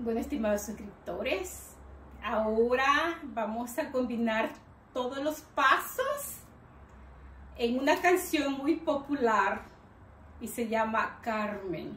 Bueno, estimados suscriptores, ahora vamos a combinar todos los pasos en una canción muy popular y se llama Carmen.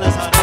Nazareth.